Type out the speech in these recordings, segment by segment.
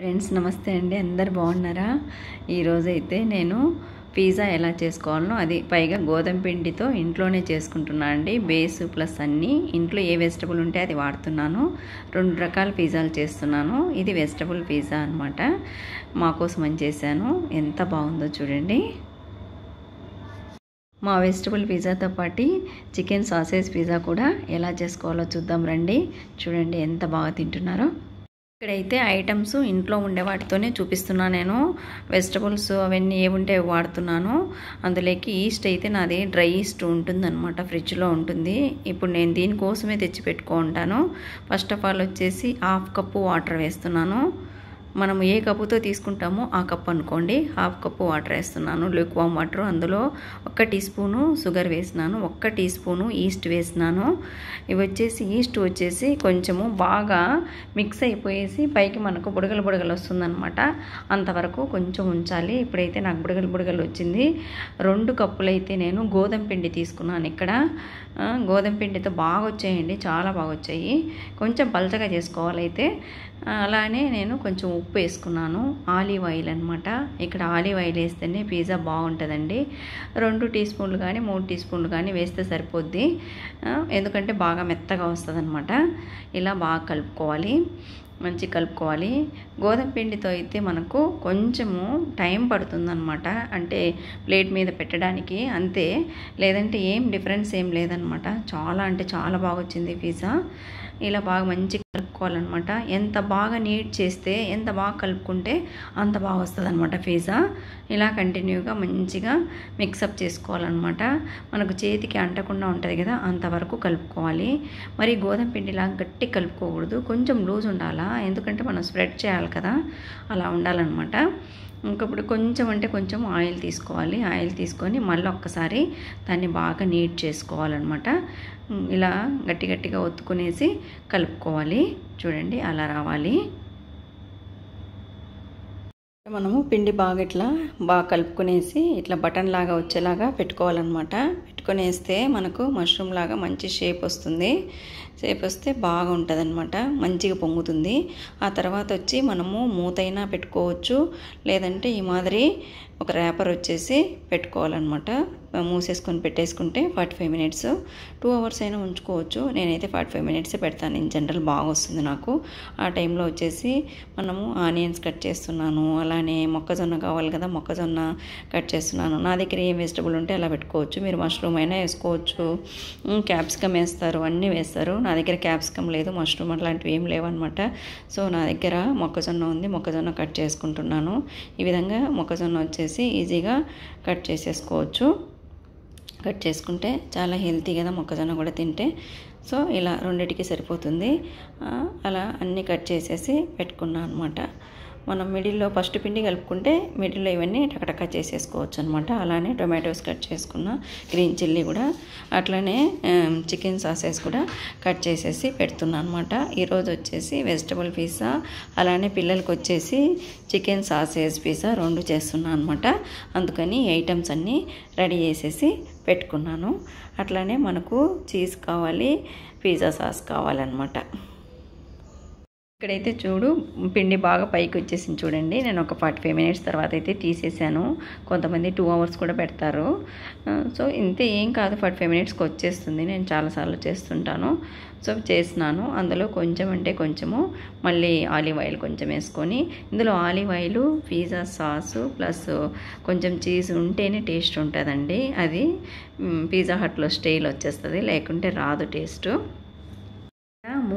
Friends నమస్తే అండి. అందరు బాగున్నారా? ఈరోజైతే నేను పిజ్జా ఎలా చేసుకోవాలనో అది పైగా గోధుమ పిండితో ఇంట్లోనే చేసుకుంటున్నా అండి. బేస్ ప్లస్ అన్నీ. ఇంట్లో ఏ వెజిటబుల్ ఉంటే అది వాడుతున్నాను. రెండు రకాల పిజ్జాలు చేస్తున్నాను. ఇది వెజిటబుల్ పిజ్జా అనమాట మాకోసం అని చేశాను. ఎంత బాగుందో చూడండి. మా వెజిటబుల్ పిజ్జాతో పాటు చికెన్ సాసేజ్ పిజ్జా కూడా ఎలా చేసుకోవాలో చూద్దాం రండి. చూడండి ఎంత బాగా తింటున్నారో. ఇక్కడైతే ఐటమ్స్ ఇంట్లో ఉండే వాటితోనే చూపిస్తున్నాను నేను. వెజిటబుల్స్ అవన్నీ ఏముంటే వాడుతున్నాను. అందులోకి ఈస్ట్ అయితే నాది డ్రై ఈస్ట్ ఉంటుందన్నమాట ఫ్రిడ్జ్లో ఉంటుంది. ఇప్పుడు నేను దీనికోసమే తెచ్చి పెట్టుకుంటాను ఫస్ట్ ఆఫ్ ఆల్ వచ్చేసి హాఫ్ కప్పు వాటర్ వేస్తున్నాను. మనం ఏ కప్పుతో తీసుకుంటామో ఆ కప్ అనుకోండి. హాఫ్ కప్పు వాటర్ వేస్తున్నాను. Lukewarm water. అందులో ఒక్క టీ స్పూను షుగర్ వేసినాను. ఒక్క టీ స్పూను ఈస్ట్ వేసినాను. ఇవి వచ్చేసి ఈస్ట్ వచ్చేసి కొంచెము బాగా మిక్స్ అయిపోయేసి పైకి మనకు బుడగలు బుడగలు వస్తుందన్నమాట. అంతవరకు కొంచెం ఉంచాలి. ఇప్పుడైతే నాకు బుడగలు బుడగలు వచ్చింది. రెండు కప్పులు అయితే నేను గోధుమ పిండి తీసుకున్నాను ఇక్కడ. గోధుమ పిండితో బాగా వచ్చాయండి. చాలా బాగా వచ్చాయి. కొంచెం పలచగా చేసుకోవాలైతే. అలానే నేను కొంచెం ఉప్పు వేసుకున్నాను ఆలివ్ ఆయిల్ అనమాట ఇక్కడ ఆలివ్ ఆయిల్ వేస్తేనే పిజ్జా బాగుంటుందండి. రెండు టీ స్పూన్లు కానీ మూడు టీ స్పూన్లు కానీ వేస్తే సరిపోద్ది. ఎందుకంటే బాగా మెత్తగా వస్తుంది ఇలా బాగా కలుపుకోవాలి. మంచి కలుపుకోవాలి. గోధుమ పిండితో అయితే మనకు కొంచెము టైం పడుతుందన్నమాట. అంటే ప్లేట్ మీద పెట్టడానికి అంతే. లేదంటే ఏం డిఫరెన్స్ ఏం లేదనమాట చాలా అంటే చాలా బాగా వచ్చింది పిజ్జా. ఇలా బాగా మంచిగా కలుపుకోవాలన్నమాట. ఎంత బాగా నీట్ చేస్తే ఎంత బాగా కలుపుకుంటే అంత బాగా వస్తుంది అనమాట పిజ్జా ఇలా కంటిన్యూగా మంచిగా మిక్సప్ చేసుకోవాలన్నమాట. మనకు చేతికి అంటకుండా ఉంటుంది కదా అంతవరకు కలుపుకోవాలి. మరి గోధుమ పిండిలా గట్టి కలుపుకోకూడదు. కొంచెం లూజ్ ఉండాలా ఎందుకంటే మనం స్ప్రెడ్ చేయాలి కదా అలా ఉండాలన్నమాట. ఇంకప్పుడు కొంచెం అంటే కొంచెం ఆయిల్ తీసుకోవాలి. ఆయిల్ తీసుకొని మళ్ళీ ఒక్కసారి దాన్ని బాగా నీట్ చేసుకోవాలన్నమాట. ఇలా గట్టి గట్టిగా ఒత్తుకునేసి కలుపుకోవాలి. చూడండి అలా రావాలి. మనము పిండి బాగా ఇట్లా బాగా కలుపుకునేసి ఇట్లా బటన్ లాగా వచ్చేలాగా పెట్టుకోవాలన్నమాట. పెట్టుకునేస్తే మనకు మష్రూమ్ లాగా మంచి షేప్ వస్తుంది. షేప్ వస్తే బాగా ఉంటుంది అనమాట మంచిగా పొంగుతుంది. ఆ తర్వాత వచ్చి మనము మూతైనా పెట్టుకోవచ్చు. లేదంటే ఈ మాదిరి ఒక ర్యాపర్ వచ్చేసి పెట్టుకోవాలన్నమాట. మూసేసుకొని పెట్టేసుకుంటే forty five minutes two hours అయినా ఉంచుకోవచ్చు. నేనైతే ఫార్టీ ఫైవ్ మినిట్స్ పెడతాను. ఇన్ జనరల్ బాగా వస్తుంది నాకు. ఆ టైంలో వచ్చేసి మనము ఆనియన్స్ కట్ చేస్తున్నాను. అలానే మొక్కజొన్న కావాలి కదా మొక్కజొన్న కట్ చేస్తున్నాను. నా దగ్గర ఏం వెజిటబుల్ ఉంటే అలా పెట్టుకోవచ్చు. మీరు మష్రూమ్ అయినా వేసుకోవచ్చు. క్యాప్సికమ్ వేస్తారు. అన్నీ వేస్తారు. నా దగ్గర క్యాప్సికమ్ లేదు మష్రూమ్ అట్లాంటివి ఏం లేవన్నమాట. సో నా దగ్గర మొక్కజొన్న ఉంది. మొక్కజొన్న కట్ చేసుకుంటున్నాను. ఈ విధంగా మొక్కజొన్న వచ్చేసి ఈజీగా కట్ చేసేసుకోవచ్చు. కట్ చేసుకుంటే చాలా హెల్తీ కదా మొక్కజొన్న కూడా తింటే. సో ఇలా రెండిటికి సరిపోతుంది. అలా అన్నీ కట్ చేసేసి పెట్టుకున్నాను అనమాట మనం మిడిల్లో ఫస్ట్ పిండి కలుపుకుంటే మిడిల్లో ఇవన్నీ టకటక చేసేసుకోవచ్చు అనమాట అలానే టొమాటోస్ కట్ చేసుకున్న గ్రీన్ చిల్లీ కూడా అట్లనే చికెన్ సాసెస్ కూడా కట్ చేసేసి పెడుతున్నాను అనమాట ఈరోజు వచ్చేసి వెజిటబుల్ పిజ్జా అలానే పిల్లలకి వచ్చేసి చికెన్ సాసేజ్ పిజ్జా రెండు చేస్తున్నాను అనమాట అందుకని ఐటమ్స్ అన్నీ రెడీ చేసేసి పెట్టుకున్నాను. అట్లానే మనకు చీజ్ కావాలి పిజ్జా సాస్ కావాలన్నమాట. ఇక్కడైతే చూడు పిండి బాగా పైకి వచ్చేసింది చూడండి. నేను ఒక ఫార్టీ ఫైవ్ మినిట్స్ తర్వాత అయితే తీసేసాను. కొంతమంది టూ అవర్స్ కూడా పెడతారు. సో ఇంతే ఏం కాదు ఫార్టీ ఫైవ్ మినిట్స్కి వచ్చేస్తుంది. నేను చాలాసార్లు చేస్తుంటాను. సో చేసినాను అందులో కొంచెం అంటే కొంచెము మళ్ళీ ఆలివ్ ఆయిల్ కొంచెం వేసుకొని ఇందులో olive oil pizza sauce plus కొంచెం చీజ్ ఉంటేనే టేస్ట్ ఉంటుందండి. అది పిజ్జా హట్లో స్టైల్ వచ్చేస్తుంది. లేకుంటే రాదు టేస్ట్.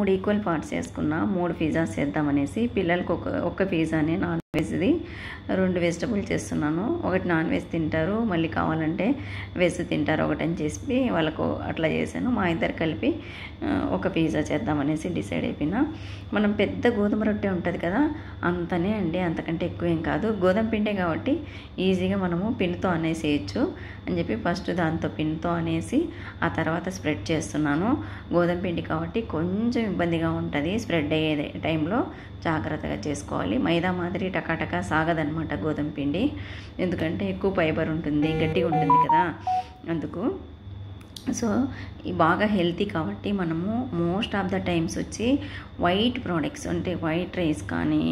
మూడు ఈక్వల్ పార్ట్స్ వేసుకున్నా మూడు పిజ్జాస్ చేద్దామనేసి పిల్లలకు ఒక ఒక్క పిజ్జానే నాలుగు వెజ్ది రెండు వెజిటబుల్ చేస్తున్నాను. ఒకటి నాన్ వెజ్ తింటారు. మళ్ళీ కావాలంటే వెజ్ తింటారు. ఒకటి అని వాళ్ళకు అట్లా చేశాను. మా ఇద్దరు కలిపి ఒక పిజ్జా చేద్దామనేసి డిసైడ్ అయిపోయినా. మనం పెద్ద గోధుమ రొట్టె ఉంటుంది కదా అంతనే అండి. అంతకంటే ఎక్కువ ఏం కాదు. గోధుమ పిండే కాబట్టి ఈజీగా మనము పిన్తో అనేసేయచ్చు అని చెప్పి ఫస్ట్ దాంతో పిన్తో అనేసి ఆ తర్వాత స్ప్రెడ్ చేస్తున్నాను. గోధుమ పిండి కాబట్టి కొంచెం ఇబ్బందిగా ఉంటుంది. స్ప్రెడ్ అయ్యే టైంలో జాగ్రత్తగా చేసుకోవాలి. మైదా మాదిరి టకాటకా సాగదనమాట గోధుమ పిండి. ఎందుకంటే ఎక్కువ ఫైబర్ ఉంటుంది గట్టిగా ఉంటుంది కదా. అందుకు సో ఈ బాగా హెల్తీ కాబట్టి మనము మోస్ట్ ఆఫ్ ద టైమ్స్ వచ్చి వైట్ ప్రోడక్ట్స్ అంటే వైట్ రైస్ కానీ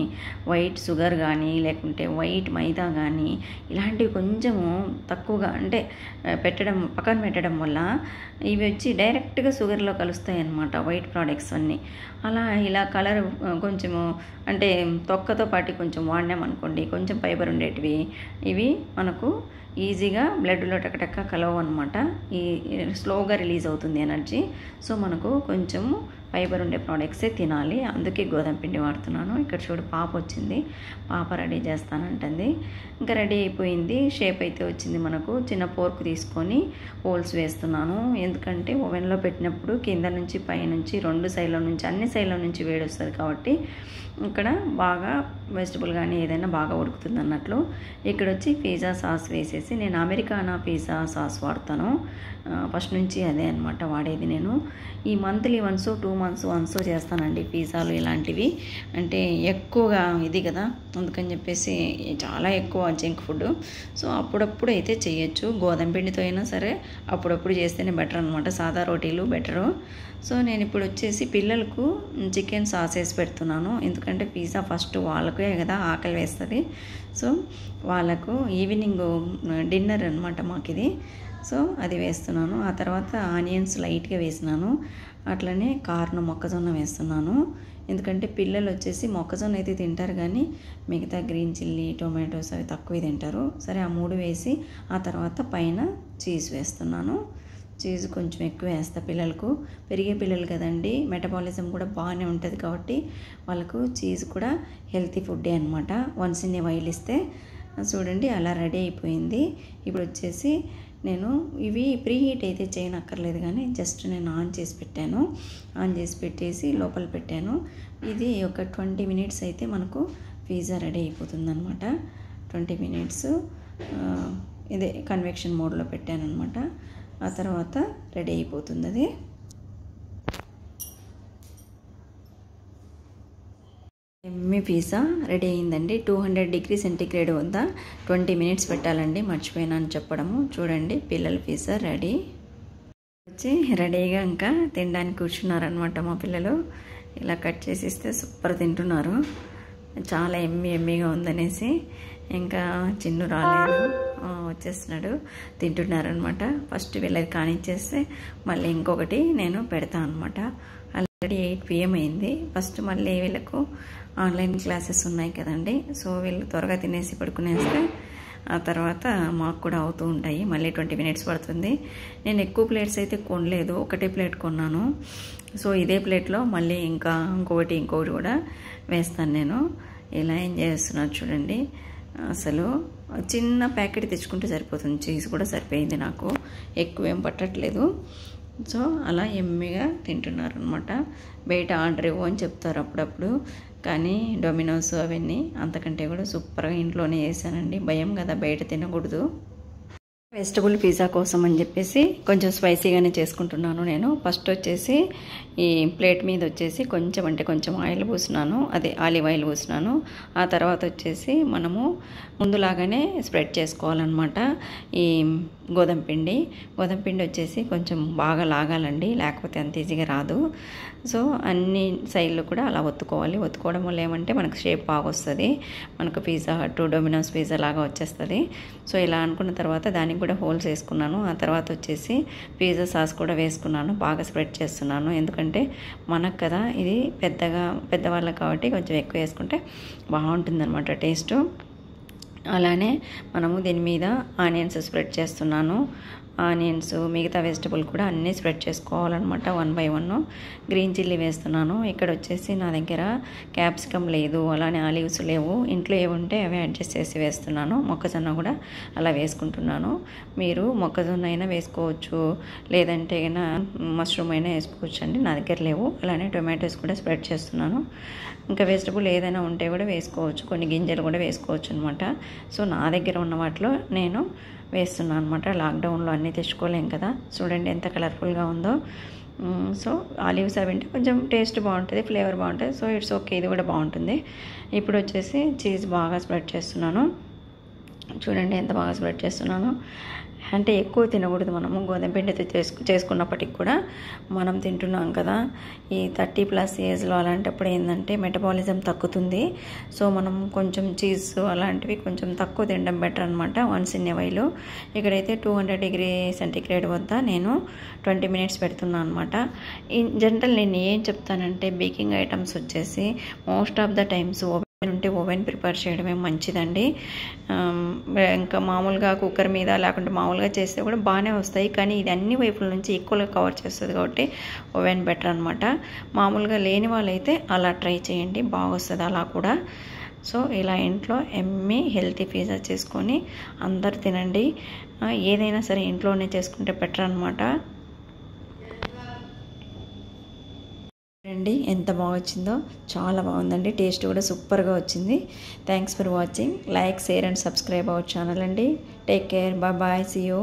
వైట్ షుగర్ కానీ లేకుంటే వైట్ మైదా కానీ ఇలాంటివి కొంచెము తక్కువగా అంటే పెట్టడం పక్కన పెట్టడం వల్ల ఇవి వచ్చి డైరెక్ట్గా షుగర్లో కలుస్తాయి అన్నమాట వైట్ ప్రోడక్ట్స్ అన్నీ. అలా ఇలా కలర్ కొంచెము అంటే తొక్కతో పాటు కొంచెం వాడినామనుకోండి కొంచెం ఫైబర్ ఉండేటివి ఇవి మనకు ఈజీగా బ్లడ్లో టకటక్క కలవు అనమాట ఈ స్లోగా రిలీజ్ అవుతుంది ఎనర్జీ. సో మనకు కొంచెం ఫైబర్ ఉండే ప్రోడక్ట్సే తినాలి. అందుకే గోధుమ పిండి వాడుతున్నాను. ఇక్కడ చూడు పాప వచ్చింది. పాప రెడీ చేస్తానంటుంది. ఇంకా రెడీ అయిపోయింది. షేప్ అయితే వచ్చింది మనకు. చిన్న పోర్క్ తీసుకొని హోల్స్ వేస్తున్నాను. ఎందుకంటే ఓవెన్లో పెట్టినప్పుడు కింద నుంచి పై నుంచి రెండు సైడ్ల నుంచి అన్ని సైడ్ల నుంచి వేడి వస్తుంది కాబట్టి ఇక్కడ బాగా వెజిటబుల్ కానీ ఏదైనా బాగా ఉడుకుతుంది అన్నట్లు. ఇక్కడ వచ్చి పిజ్జా సాస్ వేసేసి నేను అమెరికానా పిజ్జా సాస్ వాడతాను. ఫస్ట్ నుంచి అదే అనమాట వాడేది నేను. ఈ monthly once two months once చేస్తానండి పిజ్జాలు ఇలాంటివి. అంటే ఎక్కువగా ఇది కదా అందుకని చెప్పేసి చాలా ఎక్కువ జంక్ ఫుడ్. సో అప్పుడప్పుడు అయితే చేయొచ్చు. గోధుమ పిండితో అయినా సరే అప్పుడప్పుడు చేస్తేనే బెటర్ అనమాట సాదా రోటీలు బెటరు. సో నేను ఇప్పుడు వచ్చేసి పిల్లలకు చికెన్ సాస్ వేసి పెడుతున్నాను. ఎందుకంటే పిజ్జా ఫస్ట్ వాళ్ళకే కదా ఆకలి వేస్తుంది. సో వాళ్ళకు ఈవినింగ్ డిన్నర్ అనమాట మాకు ఇది సో అది వేస్తున్నాను. ఆ తర్వాత ఆనియన్స్ లైట్గా వేసినాను. అట్లనే కార్న్ మొక్కజొన్న వేస్తున్నాను. ఎందుకంటే పిల్లలు వచ్చేసి మొక్కజొన్న అయితే తింటారు కానీ మిగతా గ్రీన్ చిల్లీ టొమాటోస్ అవి తక్కువ తింటారు. సరే ఆ మూడు వేసి ఆ తర్వాత పైన చీజ్ వేస్తున్నాను. చీజ్ కొంచెం ఎక్కువ వేస్తా పిల్లలకు. పెరిగే పిల్లలు కదండి మెటబాలిజం కూడా బాగానే ఉంటుంది కాబట్టి వాళ్ళకు చీజ్ కూడా హెల్తీ ఫుడ్డే అనమాట వన్స్ ఇన్ ఏ వైల్ ఇస్తే చూడండి అలా రెడీ అయిపోయింది. ఇప్పుడు వచ్చేసి నేను ఇవి ప్రీ హీట్ అయితే చేయనక్కర్లేదు కానీ జస్ట్ నేను ఆన్ చేసి పెట్టాను. ఆన్ చేసి పెట్టేసి లోపల పెట్టాను. ఇది ఒక ట్వంటీ మినిట్స్ అయితే మనకు పిజ్జా రెడీ అయిపోతుంది అనమాట ట్వంటీ మినిట్స్ ఇదే కన్వెక్షన్ మోడ్లో పెట్టాను అనమాట ఆ తర్వాత రెడీ అయిపోతుంది అది. ఎమ్మి పిజ్జా రెడీ అయిందండి. టూ హండ్రెడ్ డిగ్రీ సెంటిగ్రేడ్ వద్ద ట్వంటీ మినిట్స్ పెట్టాలండి. మర్చిపోయినాను చెప్పడము. చూడండి పిల్లల పిజ్జా రెడీ. వచ్చి రెడీగా ఇంకా తినడానికి కూర్చున్నారనమాట మా పిల్లలు. ఇలా కట్ చేసి ఇస్తే సూపర్ తింటున్నారు. చాలా ఎమ్మి ఎమ్మిగా ఉందనేసి ఇంకా చిన్ను రాలేదు. వచ్చేస్తున్నాడు. తింటున్నారనమాట ఫస్ట్ వీళ్ళది కానిచ్చేస్తే మళ్ళీ ఇంకొకటి నేను పెడతాను అనమాట ఆల్రెడీ ఎయిట్ పిఎం అయింది. ఫస్ట్ మళ్ళీ వీళ్ళకు ఆన్లైన్ క్లాసెస్ ఉన్నాయి కదండి. సో వీళ్ళు త్వరగా తినేసి పడుకునేస్తే ఆ తర్వాత మాకు కూడా అవుతూ ఉంటాయి. మళ్ళీ ట్వంటీ మినిట్స్ పడుతుంది. నేను ఎక్కువ ప్లేట్స్ అయితే కొనలేదు. ఒకటే ప్లేట్ కొన్నాను. సో ఇదే ప్లేట్లో మళ్ళీ ఇంకా ఇంకొకటి ఇంకొకటి కూడా వేస్తాను నేను. ఇలా ఏం చేస్తున్నాను చూడండి. అసలు చిన్న ప్యాకెట్ తెచ్చుకుంటే సరిపోతుంది. చీజ్ కూడా సరిపోయింది నాకు. ఎక్కువ ఏం పట్టట్లేదు. సో అలా ఎమ్మిగా తింటున్నారు అనమాట బయట ఆర్డర్ ఇవ్వు అని చెప్తారు అప్పుడప్పుడు. కానీ డొమినోస్ అవన్నీ అంతకంటే కూడా సూపర్గా ఇంట్లోనే చేశానండి. భయం కదా బయట తినకూడదు. వెజిటబుల్ పిజ్జా కోసం అని చెప్పేసి కొంచెం స్పైసీగానే చేసుకుంటున్నాను నేను. ఫస్ట్ వచ్చేసి ఈ ప్లేట్ మీద వచ్చేసి కొంచెం అంటే కొంచెం ఆయిల్ పూసినాను అదే ఆలివ్ ఆయిల్ పూసినాను ఆ తర్వాత వచ్చేసి మనము ముందులాగానే స్ప్రెడ్ చేసుకోవాలన్నమాట ఈ గోధుమ పిండి. గోధుమ పిండి వచ్చేసి కొంచెం బాగా లాగాలండి లేకపోతే అంత ఈజీగా రాదు. సో అన్ని సైడ్లు కూడా అలా ఒత్తుకోవాలి. ఒత్తుకోవడం వల్ల ఏమంటే మనకు షేప్ బాగా వస్తుంది. మనకు పిజ్జా హట్ డొమినోస్ పిజ్జా లాగా వచ్చేస్తుంది. సో ఇలా అనుకున్న తర్వాత దానికి కూడా హోల్స్ వేసుకున్నాను. ఆ తర్వాత వచ్చేసి పిజ్జా సాస్ కూడా వేసుకున్నాను. బాగా స్ప్రెడ్ చేస్తున్నాను. ఎందుకంటే మనకు కదా ఇది పెద్దగా పెద్దవాళ్ళకి కాబట్టి కొంచెం ఎక్కువ వేసుకుంటే బాగుంటుంది అనమాట టేస్ట్. అలానే మనము దీని మీద ఆనియన్స్ స్ప్రెడ్ చేస్తున్నాను. ఆనియన్స్ మిగతా వెజిటబుల్ కూడా అన్నీ స్ప్రెడ్ చేసుకోవాలన్నమాట one by one. Green chilli వేస్తున్నాను. ఇక్కడ వచ్చేసి నా దగ్గర క్యాప్సికమ్ లేదు అలానే ఆలివ్స్ లేవు. ఇంట్లో ఏవి ఉంటే అవి అడ్జస్ట్ చేసి వేస్తున్నాను. మొక్కజొన్న కూడా అలా వేసుకుంటున్నాను. మీరు మొక్కజొన్న అయినా వేసుకోవచ్చు లేదంటే అయినా మష్రూమ్ అయినా వేసుకోవచ్చు అండి. నా దగ్గర లేవు. అలానే టొమాటోస్ కూడా స్ప్రెడ్ చేస్తున్నాను. ఇంకా వెజిటబుల్ ఏదైనా ఉంటే కూడా వేసుకోవచ్చు. కొన్ని గింజలు కూడా వేసుకోవచ్చు అనమాట సో నా దగ్గర ఉన్న వాటిలో నేను వేస్తున్నాను అనమాట లాక్డౌన్లో అన్నీ తెచ్చుకోలేం కదా. చూడండి ఎంత కలర్ఫుల్గా ఉందో. సో ఆలివ్స్ అవి అంటే కొంచెం టేస్ట్ బాగుంటుంది ఫ్లేవర్ బాగుంటుంది. సో ఇట్స్ ఓకే ఇది కూడా బాగుంటుంది. ఇప్పుడు వచ్చేసి చీజ్ బాగా స్ప్రెడ్ చేస్తున్నాను. చూడండి ఎంత బాగా స్ప్రెడ్ చేస్తున్నాను. అంటే ఎక్కువ తినకూడదు మనము గోధుమ పిండితో చేసుకు చేసుకున్నప్పటికి కూడా మనం తింటున్నాం కదా. ఈ థర్టీ ప్లస్ ఏజ్లో అలాంటప్పుడు ఏంటంటే మెటబాలిజం తగ్గుతుంది. సో మనం కొంచెం చీజ్ అలాంటివి కొంచెం తక్కువ తినడం బెటర్ అనమాట వన్స్ ఇన్ వైలు. ఇక్కడైతే టూ హండ్రెడ్ డిగ్రీ సెంటిగ్రేడ్ వద్ద నేను ట్వంటీ మినిట్స్ పెడుతున్నాను అనమాట ఇన్ జనరల్ నేను ఏం చెప్తానంటే బేకింగ్ ఐటమ్స్ వచ్చేసి మోస్ట్ ఆఫ్ ద టైమ్స్ ఉంటే ఓవెన్ ప్రిపేర్ చేయడమే మంచిదండి. ఇంకా మామూలుగా కుక్కర్ మీద లేకుంటే మామూలుగా చేస్తే కూడా బాగానే వస్తాయి. కానీ ఇది అన్ని వైపుల నుంచి ఈక్వల్గా కవర్ చేస్తుంది కాబట్టి ఓవెన్ బెటర్ అనమాట మామూలుగా లేని వాళ్ళైతే అలా ట్రై చేయండి. బాగా వస్తుంది అలా కూడా. సో ఇలా ఇంట్లో ఎమ్మి హెల్తీ పిజ్జా చేసుకొని అందరు తినండి. ఏదైనా సరే ఇంట్లోనే చేసుకుంటే బెటర్ అనమాట చూడండి ఎంత బాగా వచ్చిందో చాలా బాగుందండి. టేస్ట్ కూడా సూపర్గా వచ్చింది. Thanks for watching like share and subscribe our channel అండి. Take care bye bye see you